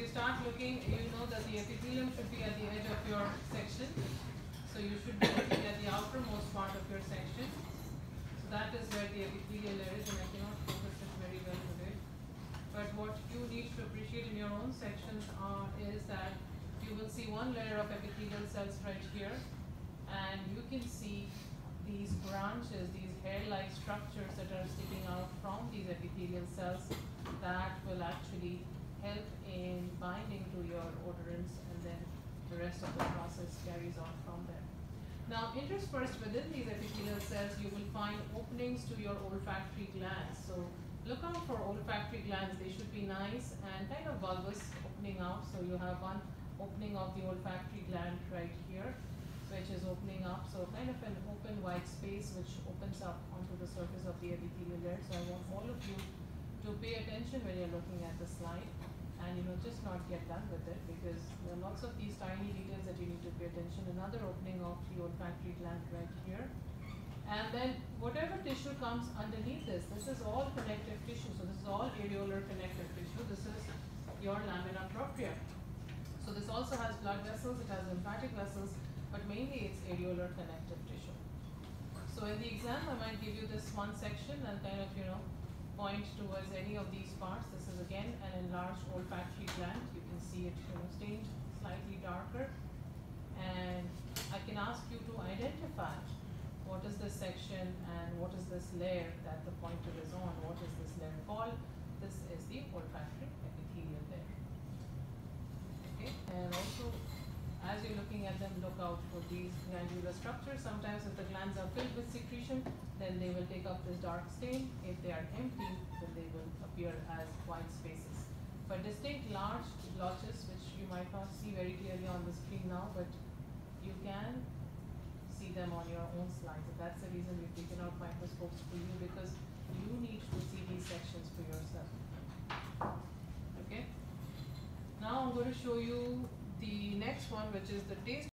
you start looking, you know that the epithelium should be at the edge of your section. So you should be looking at the outermost part of your section. So that is where the epithelial layer is and I cannot focus it very well today. But what you need to appreciate in your own sections are, is that you will see one layer of epithelial cells right here and you can see these branches, these hair-like structures that are sticking out from these epithelial cells that will actually help in odorants and then the rest of the process carries on from there. Now, interspersed within these epithelial cells, you will find openings to your olfactory glands. So, look out for olfactory glands. They should be nice and kind of bulbous opening out. So, you have one opening of the olfactory gland right here which is opening up. So kind of an open white space which opens up onto the surface of the epithelial layer. So I want all of you to pay attention when you're looking at the slide and you know just not get done with it because there are lots of these tiny details that you need to pay attention. Another opening of the olfactory gland right here. And then whatever tissue comes underneath this, this is all connective tissue. So this is all areolar connective tissue. This is your lamina propria. So this also has blood vessels, it has lymphatic vessels, but mainly it's areolar connective tissue. So in the exam, I might give you this one section and kind of, you know, point towards any of these parts. This is again an enlarged olfactory gland. You can see it, stained slightly darker. And I can ask you to identify what is this section and what is this layer that the pointer is on. What is this layer called? This is the olfactory epithelial layer. Okay, and also as you're looking at them, look out for these glandular structures. Sometimes if the glands are filled with secretion, will take up this dark stain. If they are empty, then they will appear as white spaces. But distinct large blotches, which you might not see very clearly on the screen now, but you can see them on your own slides. And that's the reason we've taken out microscopes for you because you need to see these sections for yourself. Okay? Now I'm going to show you the next one, which is the taste